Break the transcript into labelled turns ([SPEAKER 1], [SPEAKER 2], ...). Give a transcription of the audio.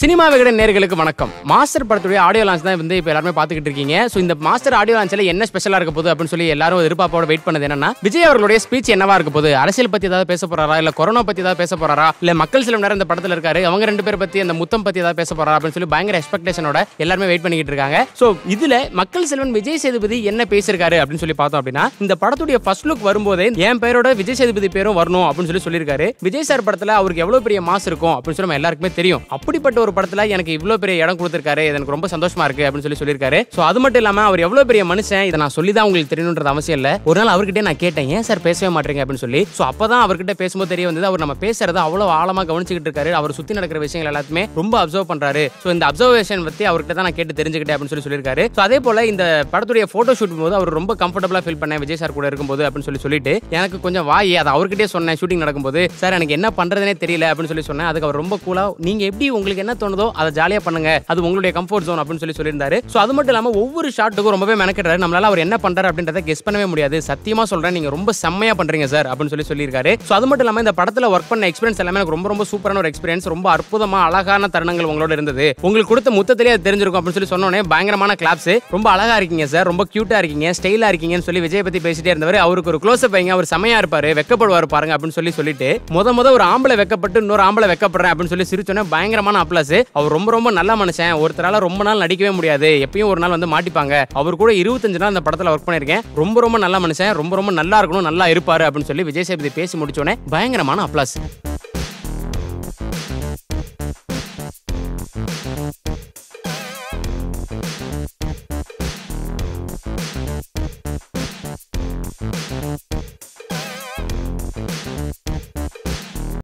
[SPEAKER 1] Cinema Vikatan நேர்களுக்கு வணக்கம். Master படத்துடைய ஆடியோ லான்ச் தான் வந்து இப்போ எல்லாருமே பார்த்துக்கிட்டு இருக்கீங்க. ஸோ இந்த மாஸ்டர் ஆடியோ லான்ச்ல என்ன ஸ்பெஷலா இருக்க போகுது அப்படின்னு சொல்லி எல்லாரும் எதிர்பார்ப்போட வெயிட் பண்ணது என்னன்னா விஜய் அவர்களுடைய ஸ்பீச் என்னவா இருக்க போகுது? அரசியல் பத்தி ஏதாவது பேச போறாரா? இல்ல கொரோனா பத்தி ஏதாவது பேச போறாரா? இல்ல மக்கள் சில நேரம் இந்த படத்துல இருக்காரு. அவங்க ரெண்டு பேர் பத்தி அந்த முத்தம் பத்தி ஏதாவது பேச போறாரா? அப்படின்னு சொல்லி பயங்கர எக்ஸ்பெக்டேஷனோட எல்லாருமே வெயிட் பண்ணிக்கிட்டு இருக்காங்க. ஸோ இதுல மக்கள் செல்வன் விஜய் சேதுபதி என்ன பேசியிருக்காரு அப்படின்னு சொல்லி பார்த்தோம் அப்படின்னா இந்த படத்துடைய ஃபர்ஸ்ட் லுக் வரும்போதே என் பேரோட விஜய் சேதுபதி பேரும் வரணும் அப்படின்னு சொல்லி சொல்லியிருக்காரு. விஜய் சார் படத்துல அவருக்கு எவ்வளவு பெரிய மாஸ் இருக்கும் அப்படின்னு சொல்லி நம்ம எல்லாருக்குமே தெரியும். அப்படிப்பட்ட ஒரு படத்துல எனக்கு இவ்வளவு பெரிய இடம் கொடுத்திருக்காரு எனக்கு ரொம்ப சந்தோஷமா இருக்கு அப்படின்னு சொல்லி சொல்லியிருக்காரு. ஸோ அது மட்டும் இல்லாம அவர் எவ்வளவு பெரிய மனுஷன் இதை நான் சொல்லி தான் உங்களுக்கு தெரியணுன்றது அவசியம் இல்ல. ஒரு நாள் அவர்கிட்ட நான் கேட்டேன் ஏன் சார் பேசவே மாட்டேங்க? அப்படின்னு சொல்லி. ஸோ அப்பதான் அவர்கிட்ட பேசும்போது தெரிய வந்தது அவர் நம்ம பேசுறத அவ்வளவு ஆழமா கவனிச்சுக்கிட்டு இருக்காரு. அவர் சுத்தி நடக்கிற விஷயங்கள் எல்லாத்தையுமே ரொம்ப அப்சர்வ் பண்றாரு. ஸோ இந்த அப்சர்வேஷன் பத்தி அவர்கிட்ட தான் நான் கேட்டு தெரிஞ்சுக்கிட்டேன் அப்படின்னு சொல்லி சொல்லியிருக்காரு. ஸோ அதே போல இந்த படத்துடைய போட்டோ ஷூட் போது அவர் ரொம்ப கம்ஃபர்டபுளா ஃபீல் பண்ணேன் விஜய் சார் கூட இருக்கும்போது அப்படின்னு சொல்லி சொல்லிட்டு. எனக்கு கொஞ்சம் வாய் அதை அவர்கிட்டே சொன்னேன் ஷூட்டிங் நடக்கும்போது. சார் எனக்கு என்ன பண்றதுனே தெரியல அப்படின்னு சொல்லி சொன்னேன். அதுக்கு அவர் ரொம்ப கூலா நீங்க எப்படி உங்களுக்கு என்ன தோணுதோ அதை ஜாலியா பண்ணுங்க. அது உங்களுடைய கம்ஃபர்ட் ஜோன் அப்படின்னு சொல்லி சொல்லியிருந்தாரு. ஸோ அது மட்டும் இல்லாமல் ஒவ்வொரு ஷாட்டுக்கும் ரொம்பவே மெனக்கிட்டாரு நம்மளால அவர் என்ன பண்ணுறாரு அப்படின்றத கெஸ் பண்ணவே முடியாது. சத்தியமா சொல்றேன் நீங்க ரொம்ப செம்மையா பண்றீங்க சார் அப்படின்னு சொல்லி சொல்லியிருக்காரு. ஸோ அது மட்டும் இல்லாமல் இந்த படத்தில் ஒர்க் பண்ண எக்ஸ்பீரியன்ஸ் எல்லாமே எனக்கு ரொம்ப ரொம்ப சூப்பரான ஒரு எக்ஸ்பீரியன்ஸ் ரொம்ப அற்புதமாக அழகான தருணங்கள் உங்களோட இருந்தது. உங்களுக்கு கொடுத்த முத்தத்திலே அது தெரிஞ்சிருக்கும் அப்படின்னு சொல்லி சொன்னோன்னே பயங்கரமான கிளாப்ஸ் ரொம்ப அழகா இருக்கீங்க சார் ரொம்ப கியூட்டா இருக்கீங்க ஸ்டைலா இருக்கீங்கன்னு சொல்லி விஜய் பத்தி பேசிட்டே இருந்தவர். அவருக்கு ஒரு க்ளோஸ் வைங்க. அவர் செம்மையா இருப்பார் வெக்கப்படுவார் பாருங்க அப்படின்னு சொல்லி சொல்லிட்டு முத முத ஒரு ஆம்பளை வெக்கப்பட்டு இன்னொரு ஆம்பளை வெக்கப்படுறேன் அப்படின்னு சொல்லி சிரிச்சோன்னே பயங்கரமான அப்ளாஸ் ஃபேமஸ் அவர் ரொம்ப ரொம்ப நல்ல மனுஷன். ஒருத்தரால ரொம்ப நாள் நடிக்கவே முடியாது. எப்பயும் ஒரு நாள் வந்து மாட்டிப்பாங்க. அவர் கூட இருபத்தஞ்சு நாள் அந்த படத்தில் ஒர்க் பண்ணியிருக்கேன். ரொம்ப ரொம்ப நல்ல மனுஷன். ரொம்ப ரொம்ப நல்லா இருக்கணும் நல்லா இருப்பாரு அப்படின்னு சொல்லி விஜய் சேபதி பேசி முடிச்சோடனே பயங்கரமான அப்ளாஸ்.